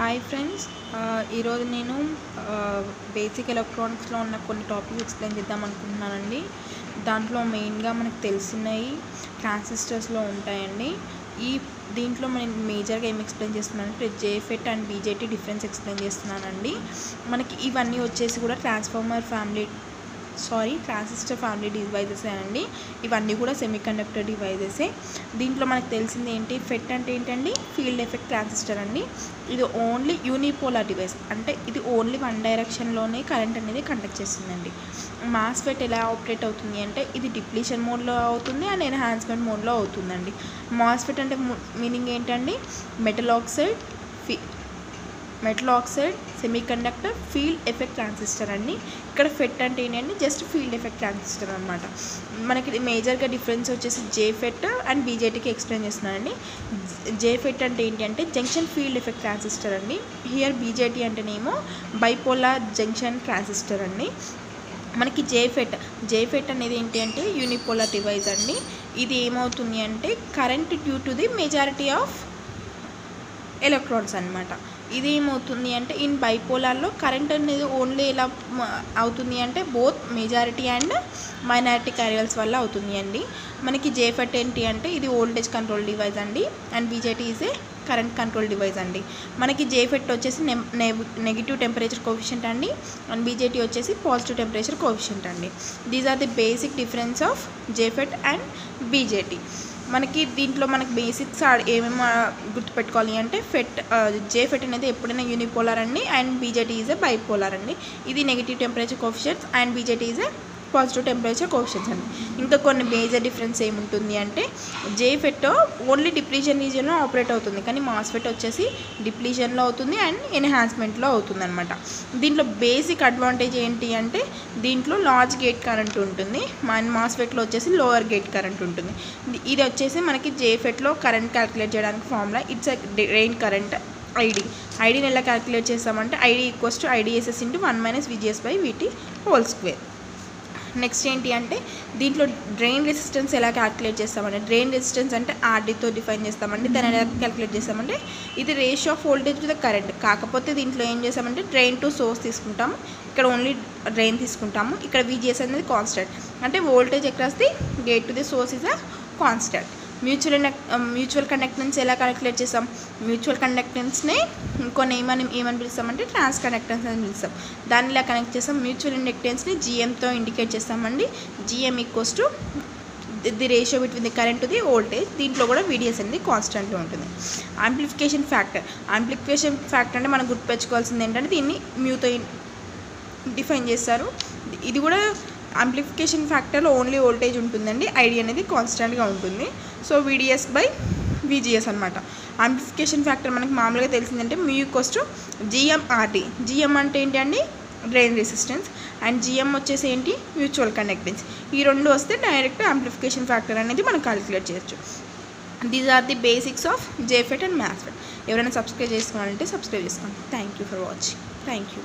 Hi friends ఈరోజు నేను basic ఎలక్ట్రానిక్స్లో ఉన్న కొన్ని టాపిక్స్ ఎక్స్ప్లెయిన్ చేద్దాం అనుకుంటున్నానండి. దాంట్లో మెయిన్గా మనకు తెలిసినవి ట్రాన్సిస్టర్స్లో ఉంటాయండి. ఈ దీంట్లో నేను మేజర్గా ఏం ఎక్స్ప్లెయిన్ చేస్తున్నానంటే JFET and BJT difference explain చేస్తున్నానండి. మనకి ఇవన్నీ వచ్చేసి కూడా transformer family sorry transistor family devices అండి. ఇవన్నీ కూడా సెమీ కండక్టర్ డివైజెసే. దీంట్లో మనకు తెలిసింది ఏంటి? ఫెట్ అంటే ఏంటండి? ఫీల్డ్ ఎఫెక్ట్ ట్రాన్సిస్టర్ అండి. ఇది ఓన్లీ యూనిపోలార్ డివైస్. అంటే ఇది ఓన్లీ వన్ డైరెక్షన్లోనే కరెంట్ అనేది కండక్ట్ చేస్తుందండి. మాస్ ఫెట్ ఎలా ఆపరేట్ అవుతుంది అంటే ఇది డిప్లీషన్ మోడ్లో అవుతుంది అండ్ ఎన్హాన్స్మెంట్ మోడ్లో అవుతుందండి. మాస్ఫెట్ అంటే మీనింగ్ ఏంటండి? Metal oxide fee metal oxide semiconductor field effect transistor అండి ఇక్కడ ఫెట్ అంటే ఏంటంటే జస్ట్ ఫీల్డ్ ఎఫెక్ట్ ట్రాన్సిస్టర్ అనమాట మనకి ఇది మేజర్గా డిఫరెన్స్ వచ్చేసి జే ఫెట్ అండ్ బీజేటీకి ఎక్స్ప్లెయిన్ చేస్తున్నానండి. జే ఫెట్ అంటే ఏంటి అంటే జంక్షన్ ఫీల్డ్ ఎఫెక్ట్ ట్రాన్సిస్టర్ అండి. హియర్ బీజేటీ అంటేనేమో బైపోలార్ జంక్షన్ ట్రాన్సిస్టర్ అండి. మనకి జేఫెట్ జేఫెట్ అనేది ఏంటి అంటే యూనిపోలర్ డివైస్ అండి. ఇది ఏమవుతుంది అంటే current due to the majority of electrons అనమాట ఇది ఏమవుతుంది అంటే ఇన్ బైపోలార్లో కరెంట్ అనేది ఓన్లీ ఎలా అవుతుంది అంటే both majority and minority carriers వల్ల అవుతుంది అండి. మనకి జేఫెట్ ఏంటి అంటే ఇది ఓల్టేజ్ కంట్రోల్ డివైస్ అండి. And BJT is a current control device అండి. మనకి జేఫెట్ వచ్చేసి నెగిటివ్ టెంపరేచర్ కోఫిషియంట్ అండి. అండ్ బీజేటీ వచ్చేసి పాజిటివ్ టెంపరేచర్ కోఫిషియంట్ అండి. These are the basic difference of JFET and BJT మనకి దీంట్లో మనకి బేసిక్స్ ఏమేమి గుర్తుపెట్టుకోవాలి అంటే ఫెట్ జే ఫెట్ అనేది ఎప్పుడైనా యూనిపోలార్ అండి and BJT is a bipolar అండి. ఇది negative temperature coefficients and BJT is a positive temperature coefficients అండి ఇంకా కొన్ని మేజర్ డిఫరెన్స్ ఏముంటుంది అంటే జేఫెట్టో ఓన్లీ డిప్లీషన్ రీజియన్లో ఆపరేట్ అవుతుంది. కానీ మాస్ఫెట్ వచ్చేసి డిప్లీషన్లో అవుతుంది అండ్ ఎన్హాన్స్మెంట్లో అవుతుంది అనమాట దీంట్లో బేసిక్ అడ్వాంటేజ్ ఏంటి అంటే దీంట్లో లార్జ్ గేట్ కరెంట్ ఉంటుంది. మన మాస్ఫెట్లో వచ్చేసి లోవర్ గేట్ కరెంట్ ఉంటుంది. ఇది వచ్చేసి మనకి జేఫెట్లో కరెంట్ క్యాలిక్యులేట్ చేయడానికి formula it's drain current ID ఐడిని ఎలా క్యాలిక్యులేట్ చేస్తామంటే ID equals to IDSS into one minus VGS by VT whole square next ఏంటి అంటే దీంట్లో డ్రైన్ రెసిస్టెన్స్ ఎలా క్యాలిక్యులేట్ చేస్తామంటే డ్రైన్ రెసిస్టెన్స్ అంటే ఆర్డీతో డిఫైన్ చేస్తామండి దాన్ని ఎలా క్యాలిక్యులేట్ చేస్తామంటే ఇది ratio of voltage to the current కాకపోతే దీంట్లో ఏం చేస్తామంటే డ్రైన్ టు సోర్స్ తీసుకుంటాము ఇక్కడ ఓన్లీ డ్రైన్ తీసుకుంటాము ఇక్కడ విజిఎస్ అనేది కాన్స్టెంట్ అంటే voltage across the gate to the source is a constant mutual um, mutual conductance ఎలా క్యాలిక్యులేట్ చేస్తాం? మ్యూచువల్ కండక్టెన్స్ని ఇంకొన్ని ఏమని ఏమని పిలుస్తామంటే ట్రాన్స్ కండక్టెన్స్ అని పిలుస్తాం. దాన్ని ఇలా కనెక్ట్ చేస్తాం. మ్యూచువల్ ఇండక్టెన్స్ని జిఎంతో ఇండికేట్ చేస్తామండి. GM equals to the ratio between the current the voltage దీంట్లో కూడా వీడియస్ అనేది కాన్స్టెంట్లో ఉంటుంది. ఆంప్లిఫికేషన్ ఫ్యాక్టర్ ఆంప్లిఫికేషన్ ఫ్యాక్టర్ అంటే మనం గుర్తుపెచ్చుకోవాల్సింది ఏంటంటే దీన్ని మ్యూతో డిఫైన్ చేస్తారు. ఇది కూడా ఆంప్లిఫికేషన్ ఫ్యాక్టర్లో ఓన్లీ వోల్టేజ్ ఉంటుందండి. ఐడి అనేది కాన్స్టెంట్గా ఉంటుంది. సో వీడిఎస్ బై విజిఎస్ అనమాట ఆంప్లిఫికేషన్ ఫ్యాక్టర్ మనకి మామూలుగా తెలిసిందంటే మ్యూ కోస్ట్ జిఎంఆర్టీ జిఎం అంటే ఏంటి అండి? డ్రైన్ రెసిస్టెన్స్ అండ్ జిఎం వచ్చేసి ఏంటి? మ్యూచువల్ కండక్టెన్స్ ఈ రెండు వస్తే డైరెక్ట్ ఆంప్లిఫికేషన్ ఫ్యాక్టర్ అనేది మనం క్యాలిక్యులేట్ చేయొచ్చు. These are the basics of JFET and MOSFET ఎవరైనా సబ్స్క్రైబ్ చేసుకోవాలంటే సబ్స్క్రైబ్ చేసుకోండి. Thank you for watching thank you